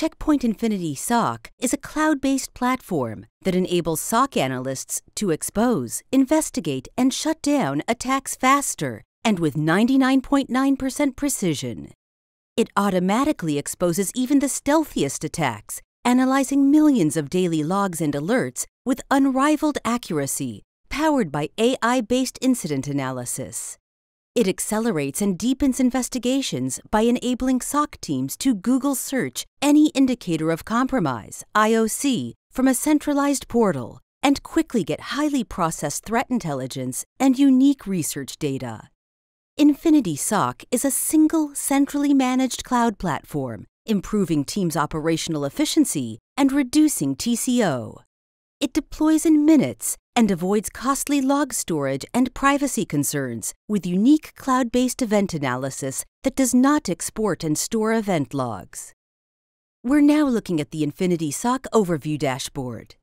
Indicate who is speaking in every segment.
Speaker 1: Check Point Infinity SOC is a cloud based platform that enables SOC analysts to expose, investigate, and shut down attacks faster and with 99.9% precision. It automatically exposes even the stealthiest attacks, analyzing millions of daily logs and alerts with unrivaled accuracy, powered by AI based incident analysis. It accelerates and deepens investigations by enabling SOC teams to Google search any indicator of compromise, IOC, from a centralized portal and quickly get highly processed threat intelligence and unique research data. Infinity SOC is a single, centrally managed cloud platform, improving teams' operational efficiency and reducing TCO. It deploys in minutes and avoids costly log storage and privacy concerns with unique cloud based event analysis that does not export and store event logs. We're now looking at the Infinity SOC Overview dashboard.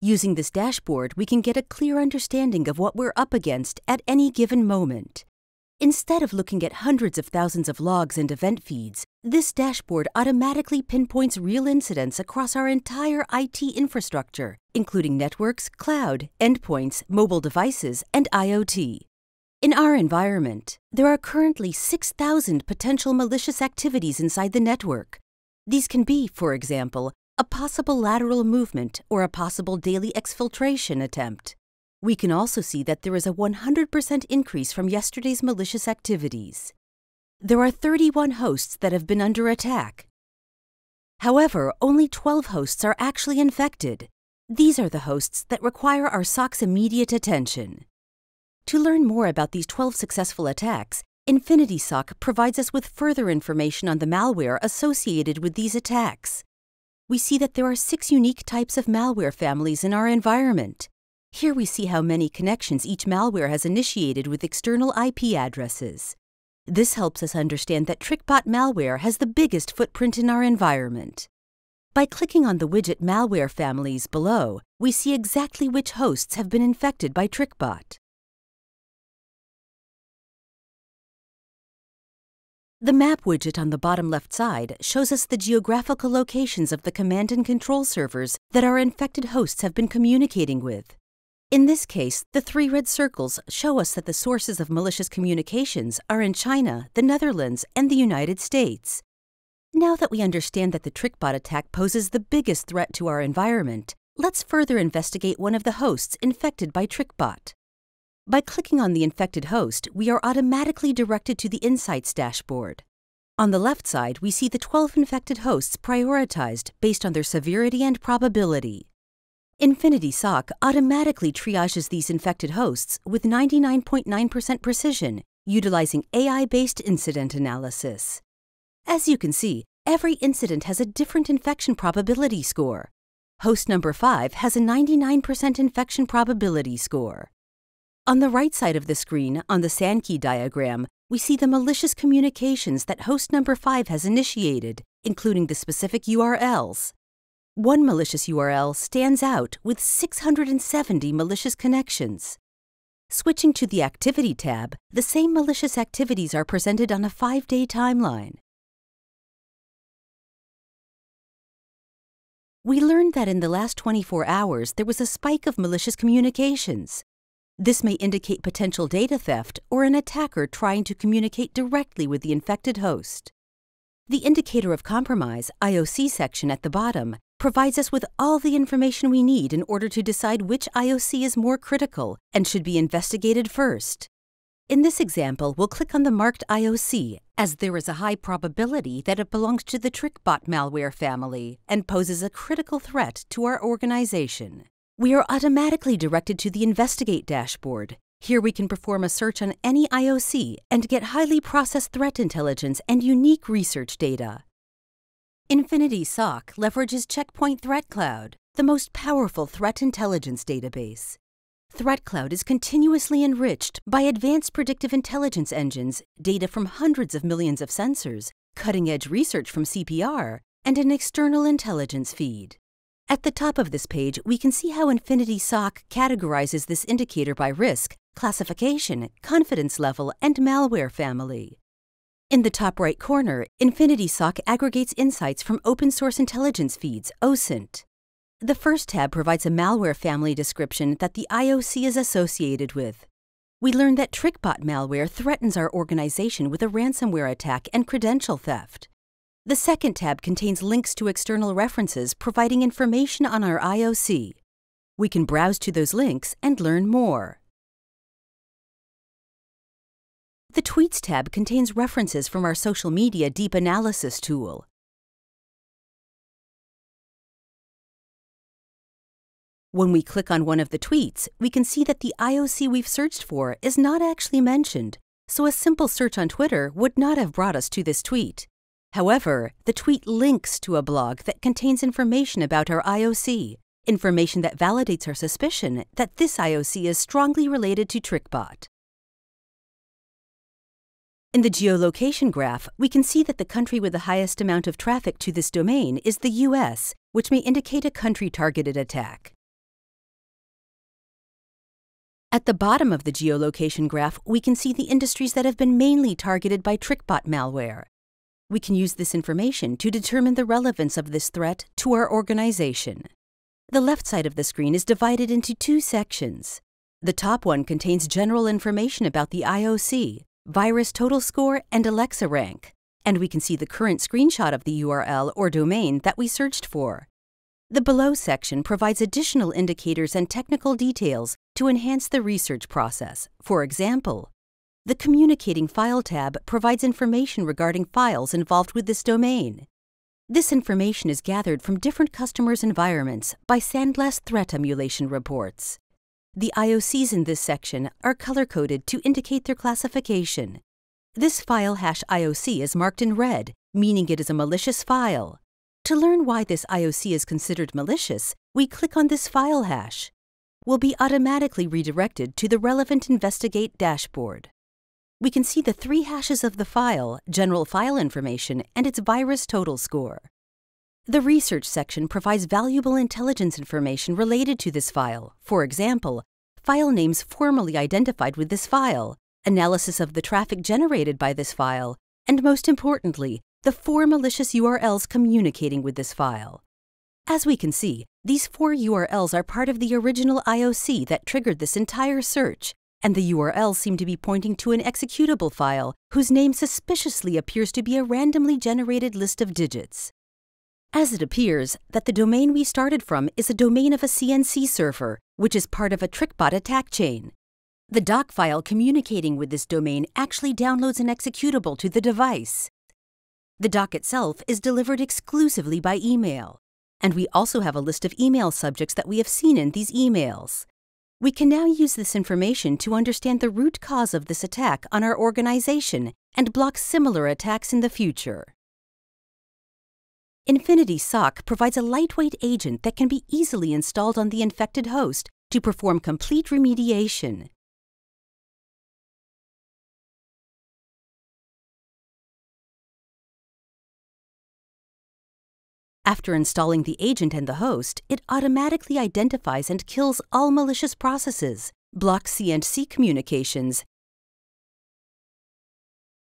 Speaker 1: Using this dashboard, we can get a clear understanding of what we're up against at any given moment. Instead of looking at hundreds of thousands of logs and event feeds, this dashboard automatically pinpoints real incidents across our entire IT infrastructure, including networks, cloud, endpoints, mobile devices, and IoT. In our environment, there are currently 6,000 potential malicious activities inside the network. These can be, for example, a possible lateral movement or a possible data exfiltration attempt. We can also see that there is a 100% increase from yesterday's malicious activities. There are 31 hosts that have been under attack. However, only 12 hosts are actually infected. These are the hosts that require our SOC's immediate attention. To learn more about these 12 successful attacks, Infinity SOC provides us with further information on the malware associated with these attacks. We see that there are six unique types of malware families in our environment. Here we see how many connections each malware has initiated with external IP addresses. This helps us understand that TrickBot malware has the biggest footprint in our environment. By clicking on the widget Malware Families below, we see exactly which hosts have been infected by TrickBot. The map widget on the bottom left side shows us the geographical locations of the command and control servers that our infected hosts have been communicating with. In this case, the three red circles show us that the sources of malicious communications are in China, the Netherlands, and the United States. Now that we understand that the TrickBot attack poses the biggest threat to our environment, let's further investigate one of the hosts infected by TrickBot. By clicking on the infected host, we are automatically directed to the Insights dashboard. On the left side, we see the 12 infected hosts prioritized based on their severity and probability. Infinity SOC automatically triages these infected hosts with 99.9% precision, utilizing AI based incident analysis. As you can see, every incident has a different infection probability score. Host number 5 has a 99% infection probability score. On the right side of the screen, on the Sankey diagram, we see the malicious communications that host number 5 has initiated, including the specific URLs. One malicious URL stands out with 670 malicious connections. Switching to the Activity tab, the same malicious activities are presented on a five day timeline. We learned that in the last 24 hours there was a spike of malicious communications. This may indicate potential data theft or an attacker trying to communicate directly with the infected host. The Indicator of Compromise IOC section at the bottom provides us with all the information we need in order to decide which IOC is more critical and should be investigated first. In this example, we'll click on the marked IOC as there is a high probability that it belongs to the TrickBot malware family and poses a critical threat to our organization. We are automatically directed to the Investigate dashboard. Here we can perform a search on any IOC and get highly processed threat intelligence and unique research data. Infinity SOC leverages Check Point Threat Cloud, the most powerful threat intelligence database. ThreatCloud is continuously enriched by advanced predictive intelligence engines, data from hundreds of millions of sensors, cutting edge research from CPR, and an external intelligence feed. At the top of this page, we can see how Infinity SOC categorizes this indicator by risk, classification, confidence level, and malware family. In the top right corner, Infinity SOC aggregates insights from open source intelligence feeds, OSINT. The first tab provides a malware family description that the IOC is associated with. We learn that TrickBot malware threatens our organization with a ransomware attack and credential theft. The second tab contains links to external references providing information on our IOC. We can browse to those links and learn more. The Tweets tab contains references from our social media deep analysis tool. When we click on one of the tweets, we can see that the IOC we've searched for is not actually mentioned, so a simple search on Twitter would not have brought us to this tweet. However, the tweet links to a blog that contains information about our IOC, information that validates our suspicion that this IOC is strongly related to TrickBot. In the geolocation graph, we can see that the country with the highest amount of traffic to this domain is the US, which may indicate a country-targeted attack. At the bottom of the geolocation graph, we can see the industries that have been mainly targeted by TrickBot malware. We can use this information to determine the relevance of this threat to our organization. The left side of the screen is divided into two sections. The top one contains general information about the IOC, VirusTotal score, and Alexa rank, and we can see the current screenshot of the URL or domain that we searched for. The Below section provides additional indicators and technical details to enhance the research process. For example, the Communicating File tab provides information regarding files involved with this domain. This information is gathered from different customers' environments by SandBlast threat emulation reports. The IOCs in this section are color-coded to indicate their classification. This file hash IOC is marked in red, meaning it is a malicious file. To learn why this IOC is considered malicious, we click on this file hash. We'll be automatically redirected to the relevant Investigate dashboard. We can see the three hashes of the file, general file information, and its VirusTotal score. The Research section provides valuable intelligence information related to this file. For example, file names formally identified with this file, analysis of the traffic generated by this file, and most importantly, the four malicious URLs communicating with this file. As we can see, these four URLs are part of the original IOC that triggered this entire search, and the URLs seem to be pointing to an executable file whose name suspiciously appears to be a randomly generated list of digits. As it appears that the domain we started from is a domain of a CNC server, which is part of a TrickBot attack chain. The doc file communicating with this domain actually downloads an executable to the device. The doc itself is delivered exclusively by email, and we also have a list of email subjects that we have seen in these emails. We can now use this information to understand the root cause of this attack on our organization and block similar attacks in the future. Infinity SOC provides a lightweight agent that can be easily installed on the infected host to perform complete remediation. After installing the agent and the host, it automatically identifies and kills all malicious processes, blocks CNC communications,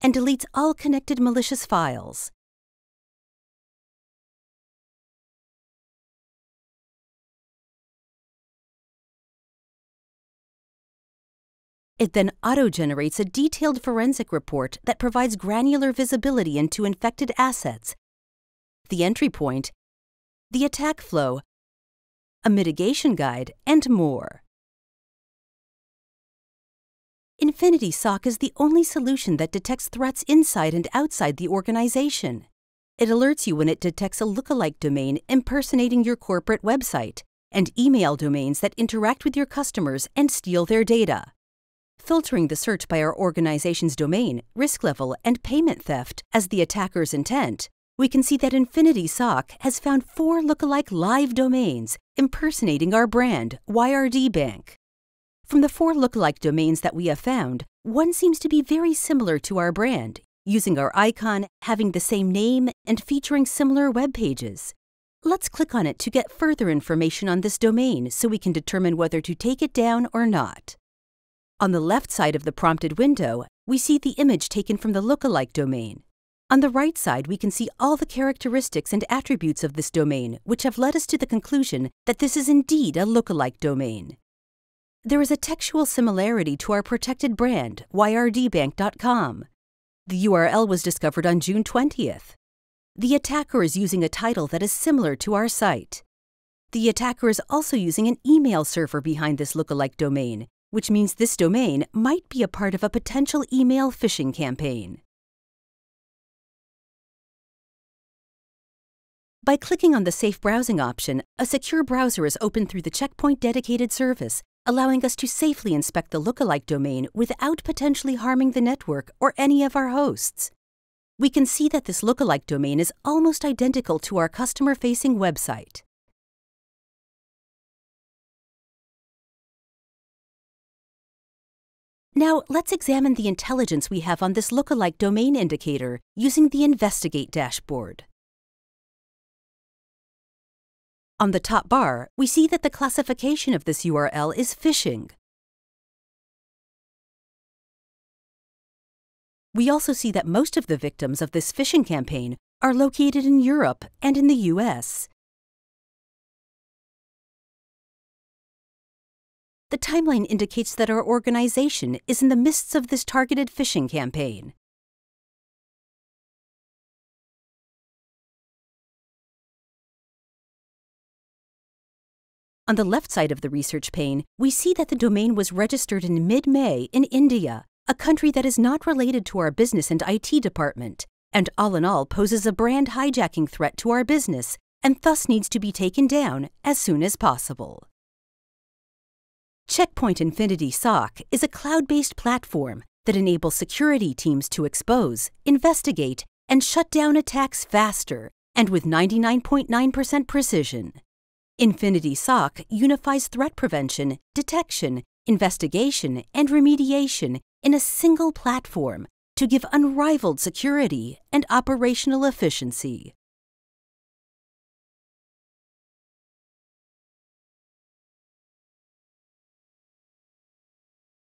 Speaker 1: and deletes all connected malicious files. It then auto-generates a detailed forensic report that provides granular visibility into infected assets the entry point, the attack flow, a mitigation guide, and more. Infinity SOC is the only solution that detects threats inside and outside the organization. It alerts you when it detects a lookalike domain impersonating your corporate website and email domains that interact with your customers and steal their data. Filtering the search by our organization's domain, risk level, and payment theft as the attacker's intent, we can see that Infinity SOC has found four lookalike live domains impersonating our brand, YRD Bank. From the four lookalike domains that we have found, one seems to be very similar to our brand, using our icon, having the same name, and featuring similar web pages. Let's click on it to get further information on this domain so we can determine whether to take it down or not. On the left side of the prompted window, we see the image taken from the lookalike domain. On the right side, we can see all the characteristics and attributes of this domain, which have led us to the conclusion that this is indeed a lookalike domain. There is a textual similarity to our protected brand, yrdbank.com. The URL was discovered on June 20th. The attacker is using a title that is similar to our site. The attacker is also using an email server behind this lookalike domain, which means this domain might be a part of a potential email phishing campaign. By clicking on the Safe Browsing option, a secure browser is opened through the Check Point dedicated service, allowing us to safely inspect the lookalike domain without potentially harming the network or any of our hosts. We can see that this lookalike domain is almost identical to our customer facing website. Now, let's examine the intelligence we have on this lookalike domain indicator using the Investigate dashboard. On the top bar, we see that the classification of this URL is phishing. We also see that most of the victims of this phishing campaign are located in Europe and in the US. The timeline indicates that our organization is in the midst of this targeted phishing campaign. On the left side of the research pane, we see that the domain was registered in mid May in India, a country that is not related to our business and IT department, and all in all poses a brand hijacking threat to our business and thus needs to be taken down as soon as possible. Check Point Infinity SOC is a cloud based platform that enables security teams to expose, investigate, and shut down attacks faster and with 99.9% precision. Infinity SOC unifies threat prevention, detection, investigation, and remediation in a single platform to give unrivaled security and operational efficiency.